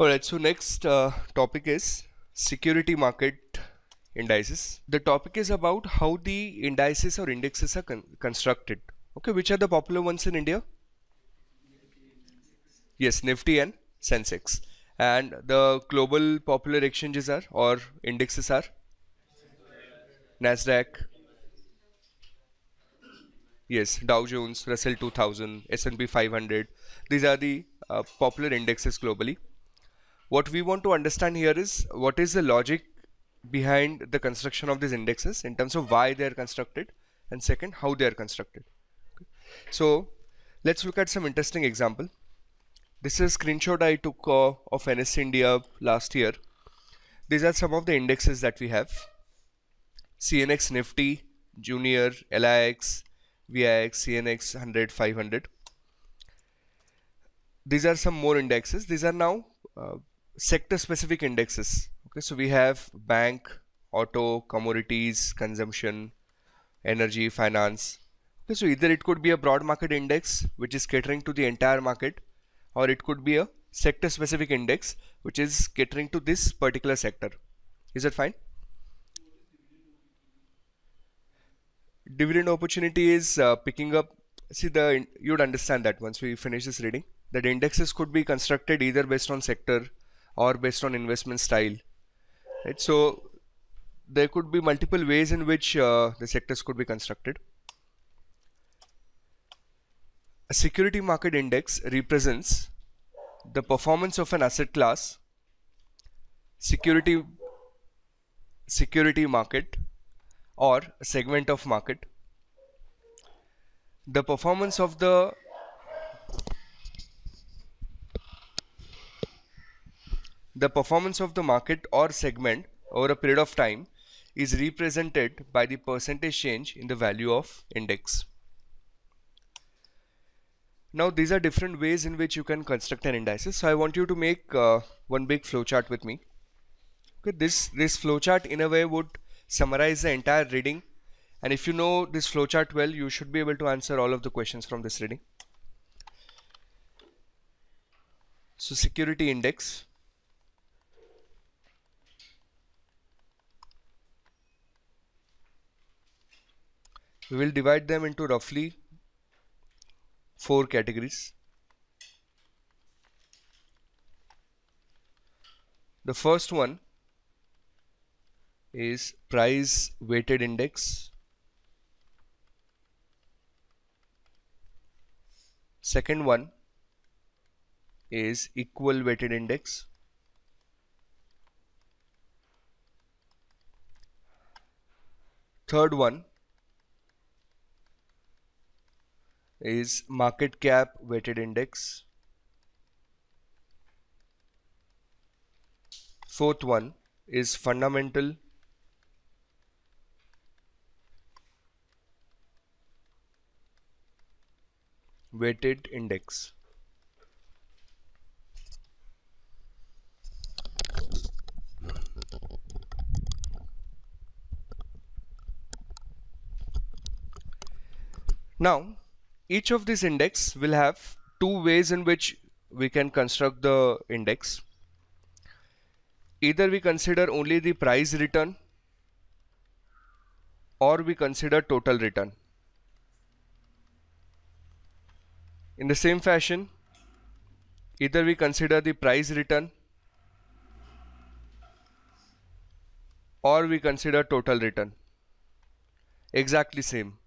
Alright, so next uh, topic is security market indices. The topic is about how the indices or indexes are con constructed. Okay, which are the popular ones in India? Yes, Nifty and Sensex. And the global popular exchanges are or indexes are Nasdaq. Yes, Dow Jones, Russell 2000, S&P 500. These are the uh, popular indexes globally what we want to understand here is what is the logic behind the construction of these indexes in terms of why they are constructed and second how they are constructed. Okay. so let's look at some interesting example. This is a screenshot I took uh, of NSE India last year. These are some of the indexes that we have. CNX Nifty Junior LIX VIX CNX 100 500 these are some more indexes. These are now uh, sector specific indexes. Okay so we have bank auto commodities consumption energy finance. Okay so either it could be a broad market index which is catering to the entire market or it could be a sector specific index which is catering to this particular sector. Is that fine? Dividend opportunity is uh, picking up. See the you'd understand that once we finish this reading that indexes could be constructed either based on sector or based on investment style right? So there could be multiple ways in which uh, the sectors could be constructed. A security market index represents the performance of an asset class security security market or segment of market. The performance of the The performance of the market or segment over a period of time is represented by the percentage change in the value of index. Now these are different ways in which you can construct an indices. So I want you to make uh, one big flowchart with me. Okay, this this flowchart in a way would summarize the entire reading and if you know this flowchart well you should be able to answer all of the questions from this reading. So security index we will divide them into roughly four categories. The first one is price weighted index. Second one is equal weighted index. Third one is market cap weighted index. Fourth one is fundamental. Weighted index. Now each of these index will have two ways in which we can construct the index. Either we consider only the price return or we consider total return. In the same fashion either we consider the price return or we consider total return. Exactly same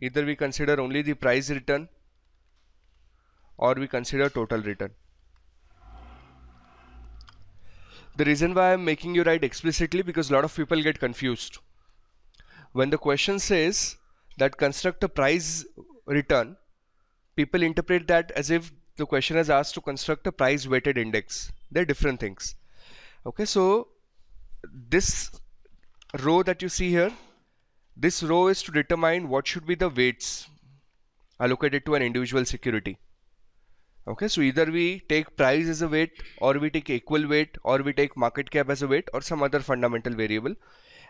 either we consider only the price return or we consider total return. The reason why I'm making you write explicitly because a lot of people get confused. When the question says that construct a price return people interpret that as if the question is asked to construct a price weighted index. They're different things. Okay so this row that you see here this row is to determine what should be the weights allocated to an individual security. Okay, so either we take price as a weight or we take equal weight or we take market cap as a weight or some other fundamental variable.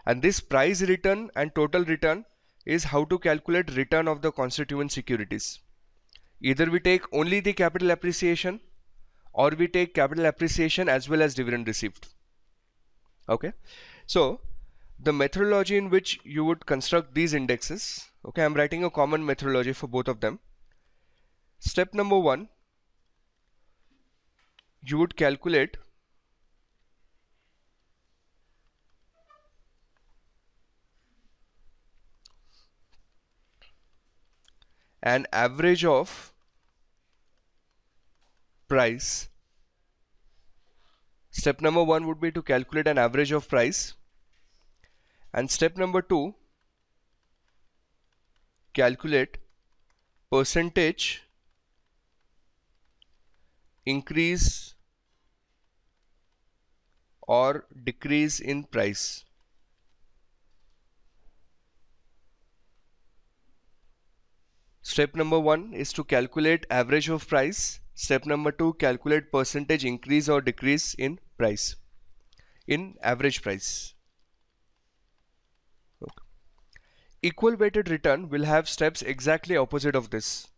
And this price return and total return is how to calculate return of the constituent securities. Either we take only the capital appreciation or we take capital appreciation as well as dividend received okay so the methodology in which you would construct these indexes okay I'm writing a common methodology for both of them. Step number one you would calculate an average of price. Step number one would be to calculate an average of price and step number two calculate percentage increase or decrease in price Step number one is to calculate average of price. Step number two, calculate percentage increase or decrease in price, in average price. Okay. Equal weighted return will have steps exactly opposite of this.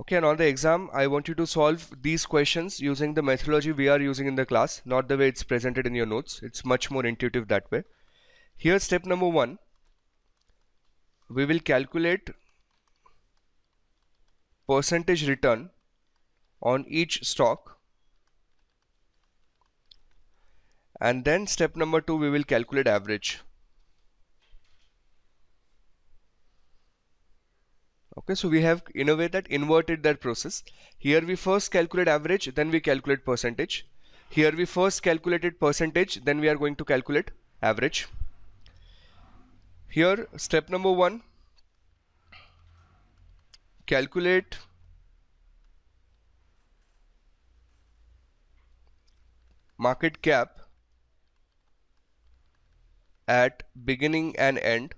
Okay, and on the exam, I want you to solve these questions using the methodology we are using in the class, not the way it's presented in your notes. It's much more intuitive that way. Here, step number one, we will calculate percentage return on each stock and then step number two we will calculate average okay so we have in a way that inverted that process. Here we first calculate average then we calculate percentage. Here we first calculated percentage then we are going to calculate average. Here step number one calculate market cap at beginning and end.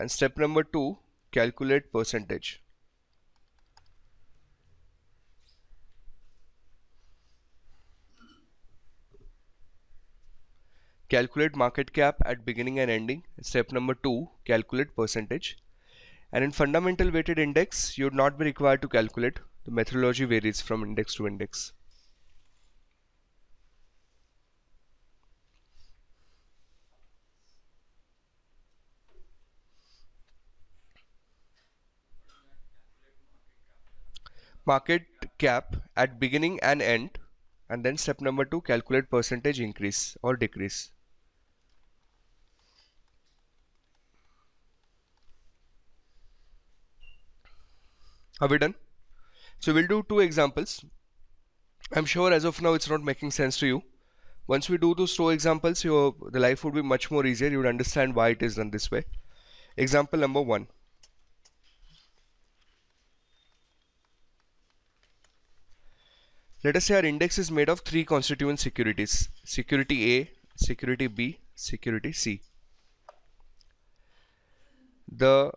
And step number two calculate percentage calculate market cap at beginning and ending step number two calculate percentage and in fundamental weighted index, you would not be required to calculate. The methodology varies from index to index. Market cap at beginning and end and then step number two calculate percentage increase or decrease. Are we done? So we'll do two examples. I'm sure as of now it's not making sense to you. Once we do those two examples, your the life would be much more easier. You would understand why it is done this way. Example number one. Let us say our index is made of three constituent securities. Security A, Security B, Security C. The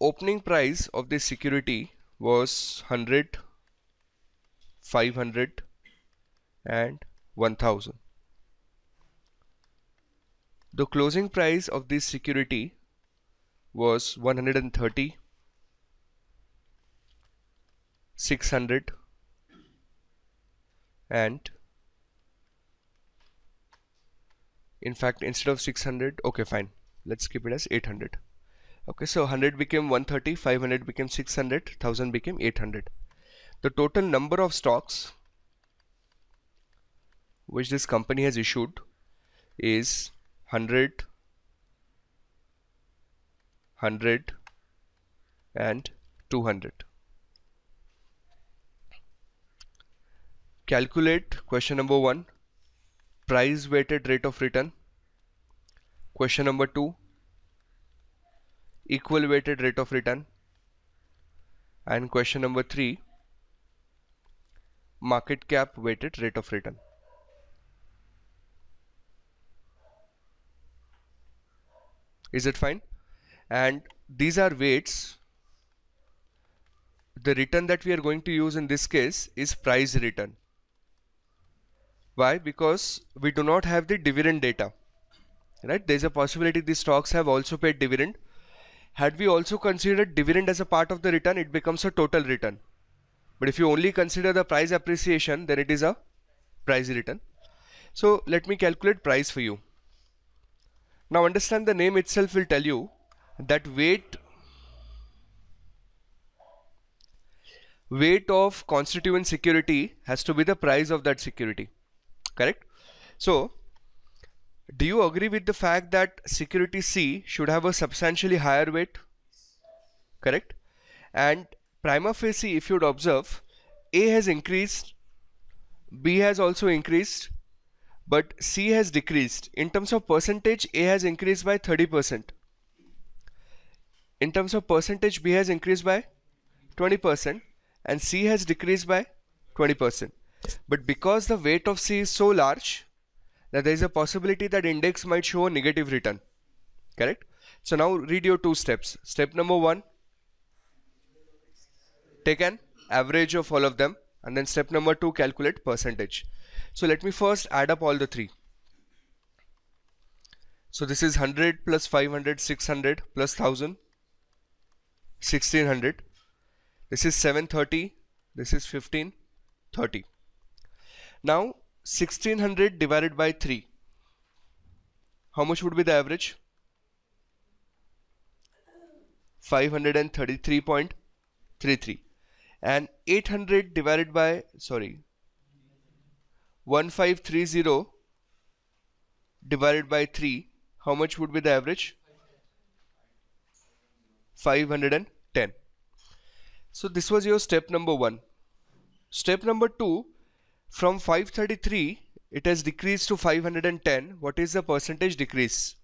opening price of this security was 100 500 and 1000 the closing price of this security was 130 600 and in fact instead of 600 okay fine. Let's keep it as 800 okay so 100 became 130 500 became 600 1000 became 800 the total number of stocks which this company has issued is 100 100 and 200 calculate question number 1 price weighted rate of return. Question number 2 equal weighted rate of return. And question number 3 market cap weighted rate of return. Is it fine? And these are weights. The return that we are going to use in this case is price return why? Because we do not have the dividend data right? There is a possibility these stocks have also paid dividend. Had we also considered dividend as a part of the return, it becomes a total return. but if you only consider the price appreciation then it is a price return. So let me calculate price for you. Now understand the name itself will tell you that weight weight of constituent security has to be the price of that security correct? So do you agree with the fact that security C should have a substantially higher weight? Correct? And prima facie if you'd observe A has increased B has also increased but C has decreased. In terms of percentage A has increased by 30% in terms of percentage B has increased by 20% and C has decreased by 20%. But because the weight of C is so large that there is a possibility that index might show a negative return. Correct? So now read your two steps. Step number one, take an average of all of them and then step number two, calculate percentage. So let me first add up all the three. So this is 100 plus 500, 600 plus 1000, 1600 this is 730 this is 1530 now 1600 divided by 3 how much would be the average? 533.33 and 800 divided by sorry 1530 divided by 3 how much would be the average? 510 so this was your step number one. Step number two, from 533, it has decreased to 510. What is the percentage decrease?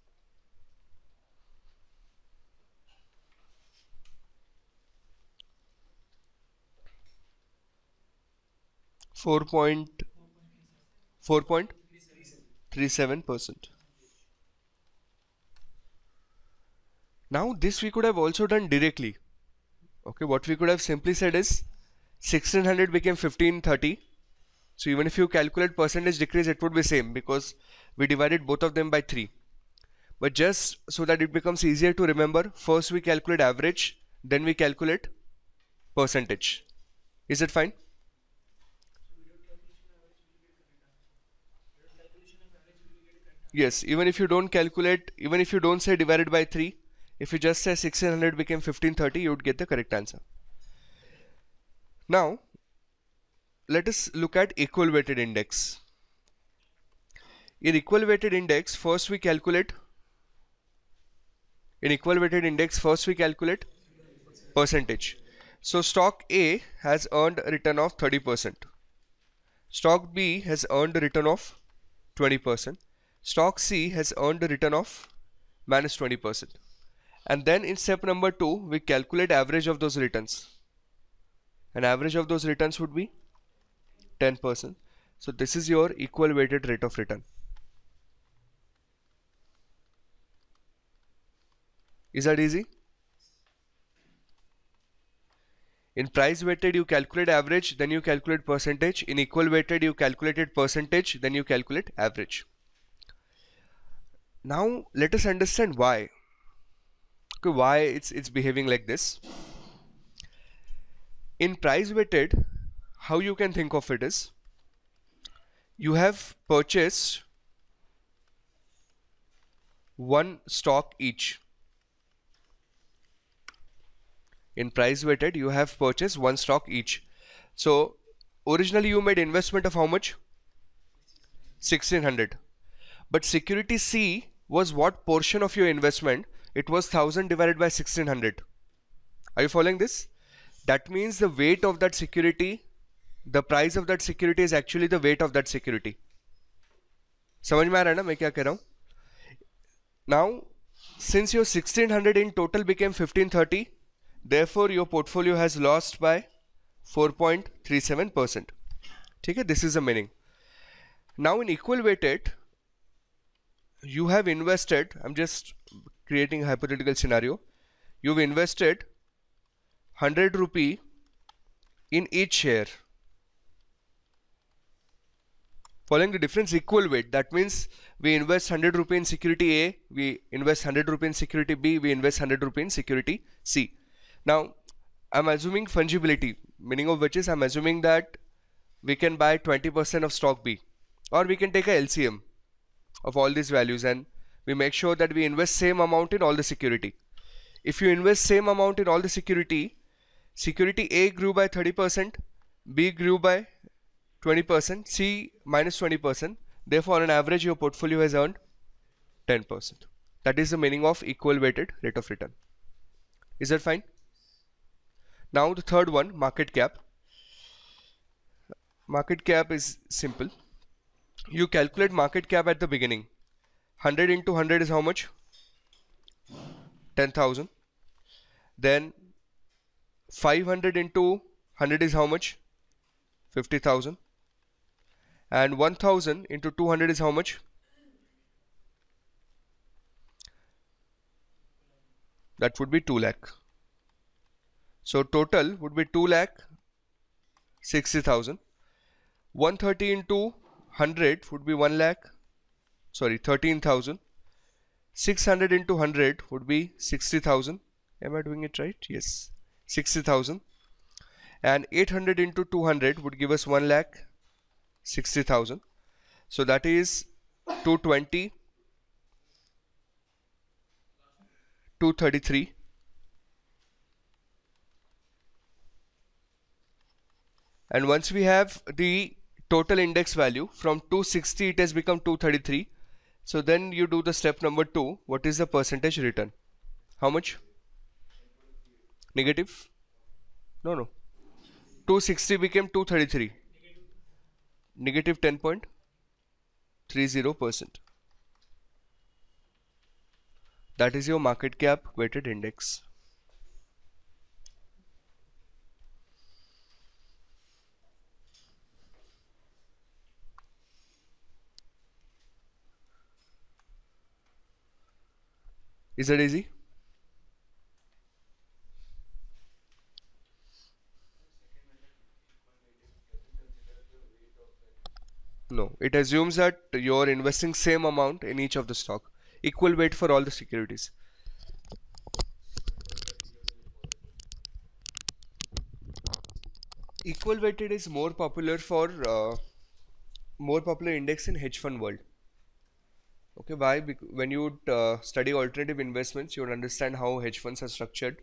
Four point four point three seven percent. Now this we could have also done directly okay what we could have simply said is 1600 became 1530 so even if you calculate percentage decrease it would be same because we divided both of them by 3 but just so that it becomes easier to remember first we calculate average then we calculate percentage. Is it fine? Yes even if you don't calculate even if you don't say divided by 3 if you just say 1600 became 1530, you would get the correct answer. Now, let us look at equal weighted index. In equal weighted index, first we calculate in equal weighted index, first we calculate percentage. So stock A has earned a return of 30%. Stock B has earned a return of 20%. Stock C has earned a return of minus 20% and then in step number 2 we calculate average of those returns and average of those returns would be 10% so this is your equal weighted rate of return. Is that easy? In price weighted you calculate average then you calculate percentage. In equal weighted you calculated percentage then you calculate average. Now let us understand why. Okay, why it's it's behaving like this. In price weighted how you can think of it is you have purchased one stock each. In price weighted you have purchased one stock each. So originally you made investment of how much? 1600 but security C was what portion of your investment? It was 1000 divided by 1600 are you following this? That means the weight of that security the price of that security is actually the weight of that security समझ में आ रहा है ना मैं क्या कह रहा हूं now since your 1600 in total became 1530 therefore your portfolio has lost by 4.37 percent ठीक है this is the meaning now in equal weighted you have invested I'm just creating a hypothetical scenario you've invested 100 rupee in each share following the difference equal weight that means we invest 100 rupee in security A we invest 100 rupee in security B we invest 100 rupee in security C. Now I'm assuming fungibility meaning of which is I'm assuming that we can buy 20% of stock B or we can take a LCM of all these values and we make sure that we invest same amount in all the security. If you invest same amount in all the security security A grew by 30% B grew by 20% C minus 20% therefore on average your portfolio has earned 10% that is the meaning of equal weighted rate of return. Is that fine? Now the third one market cap. Market cap is simple. You calculate market cap at the beginning. 100 into 100 is how much? 10,000 then 500 into 100 is how much? 50,000 and 1000 into 200 is how much? That would be 2 lakh. So total would be 2 lakh 60,000 130 into 100 would be 1 lakh sorry 13,000 600 into 100 would be 60,000 am I doing it right? Yes. 60,000 and 800 into 200 would give us 1 lakh 60,000 so that is 220 233 and once we have the total index value from 260 it has become 233 so then you do the step number two. What is the percentage return? How much? Negative? No no. 260 became 233 negative 10.30 percent that is your market cap weighted index Is that easy? No, it assumes that you're investing same amount in each of the stock, equal weight for all the securities. Equal weighted is more popular for uh, more popular index in hedge fund world. Okay why? When you uh, study alternative investments you would understand how hedge funds are structured.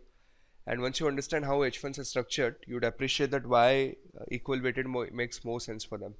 And once you understand how hedge funds are structured you would appreciate that why uh, equal weighted mo makes more sense for them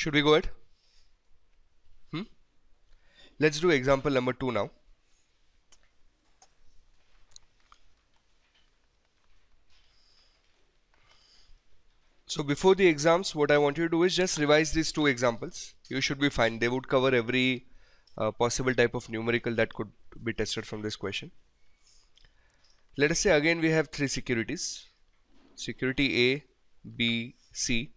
Should we go ahead? Hmm? Let's do example number two now. So before the exams, what I want you to do is just revise these two examples. You should be fine. They would cover every uh, possible type of numerical that could be tested from this question. Let us say again we have three securities. Security A, B, C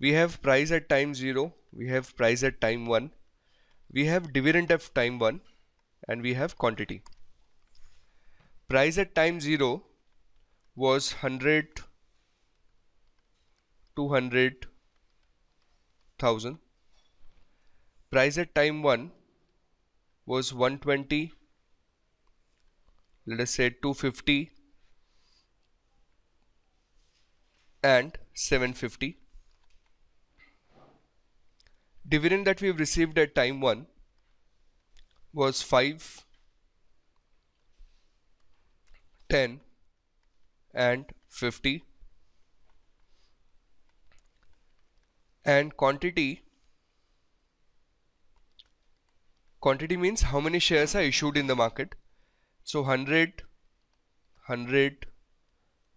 we have price at time 0 we have price at time 1 we have dividend at time 1 and we have quantity. Price at time 0 was 100 200 1000 price at time 1 was 120 let us say 250 and 750 dividend that we've received at time 1 was 5 10 and 50 and quantity quantity means how many shares are issued in the market. So 100 100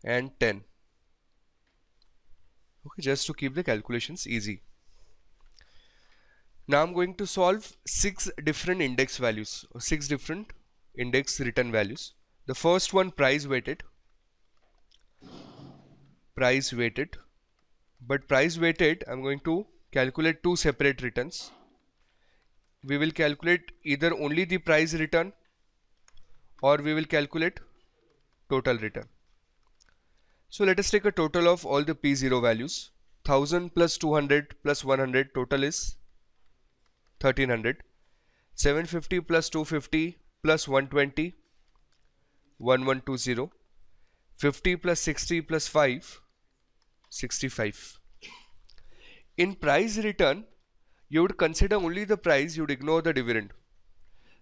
and 10 okay just to keep the calculations easy now I'm going to solve six different index values six different index return values. The first one price weighted. Price weighted. But price weighted I'm going to calculate two separate returns. We will calculate either only the price return or we will calculate total return. So let us take a total of all the P0 values. 1000 plus 200 plus 100 total is 1300 750 plus 250 plus 120 1120 50 plus 60 plus 5 65 in price return you would consider only the price you would ignore the dividend.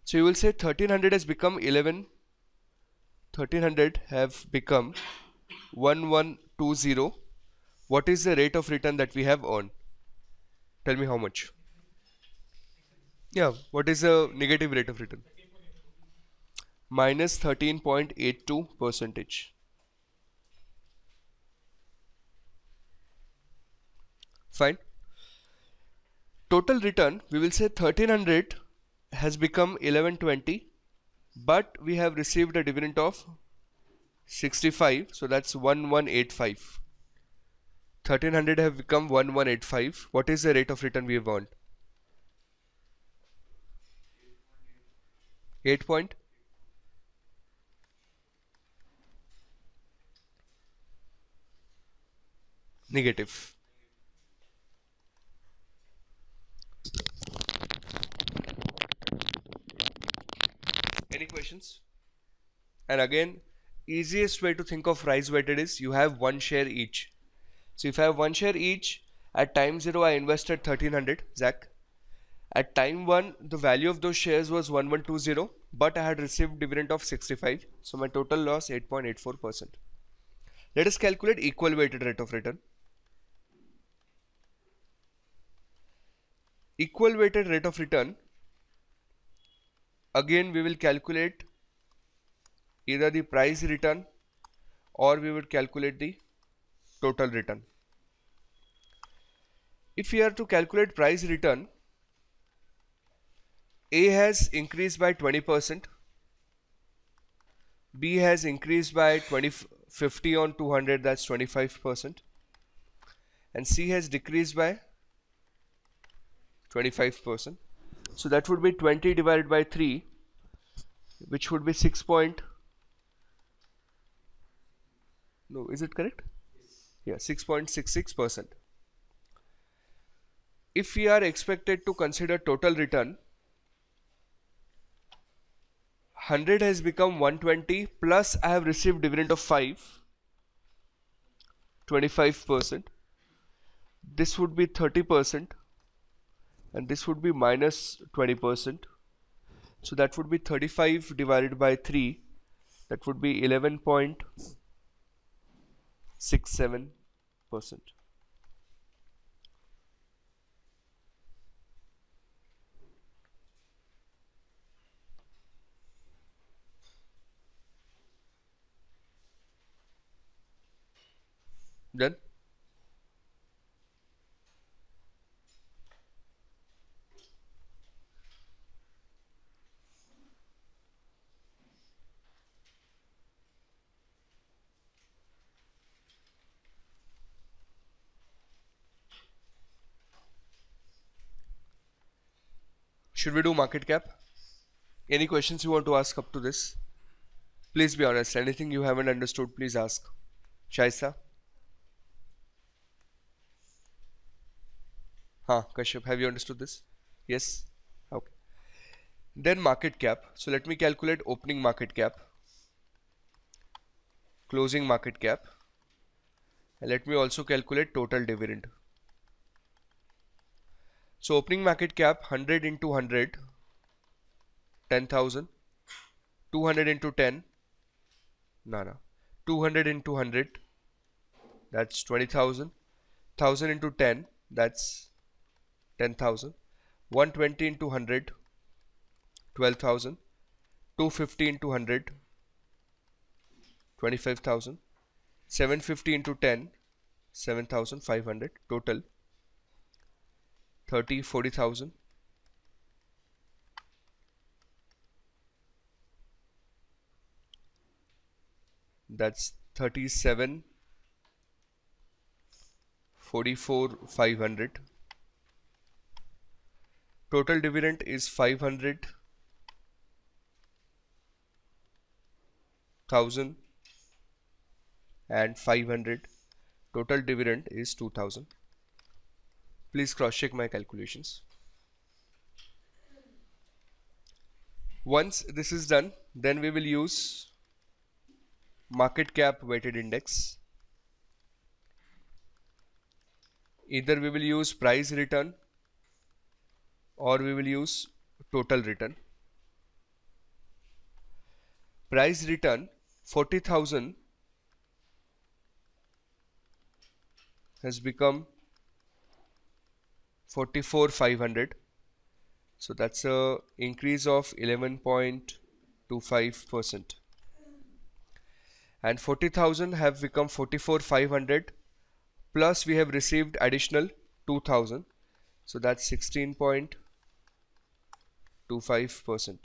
So you will say 1300 has become 11 1300 have become 1120 what is the rate of return that we have earned? Tell me how much yeah what is the negative rate of return? Minus 13.82 percentage. Fine. Total return we will say 1300 has become 1120 but we have received a dividend of 65 so that's 1185 1300 have become 1185 what is the rate of return we have earned 8 point. Negative. Any questions? And again easiest way to think of price weighted is you have one share each. So if I have one share each at time 0 I invested 1300 Zach at time 1 the value of those shares was 1120 but I had received dividend of 65 so my total loss 8.84% let us calculate equal weighted rate of return. Equal weighted rate of return again we will calculate either the price return or we would calculate the total return. If we are to calculate price return A has increased by 20% B has increased by 20 50 on 200 that's 25% and C has decreased by 25% so that would be 20 divided by 3 which would be 6 point no is it correct? Yeah 6.66 percent. If we are expected to consider total return 100 has become 120 plus I have received dividend of 5 25 percent. This would be 30 percent and this would be minus minus 20 percent. So that would be 35 divided by 3 that would be 11.67 percent then Should we do market cap? Any questions you want to ask up to this? Please be honest. Anything you haven't understood, please ask. Shaisa? Huh, Kashyap, have you understood this? Yes? Okay. Then market cap. So let me calculate opening market cap, closing market cap, and let me also calculate total dividend. So opening market cap 100 into 100 10,000 200 into 10 no no 200 into 100 that's 20,000 1000 into 10 that's 10,000 120 into 100 12,000 250 into 100 25,000 750 into 10 7,500 total 30 40,000 that's 37 44 500 total dividend is 500 thousand and 500 total dividend is 2000 please cross check my calculations. Once this is done then we will use market cap weighted index. Either we will use price return or we will use total return. Price return 40,000 has become 44,500. So that's a increase of 11.25 percent. And 40,000 have become 44,500 plus we have received additional 2,000. So that's 16.5 25%.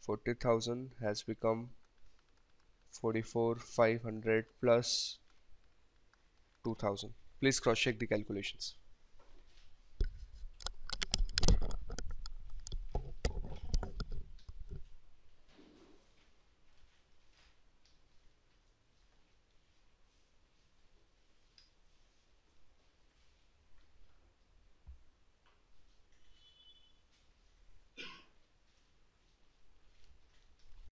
40,000 has become 44,500 plus 2,000. Please cross check the calculations.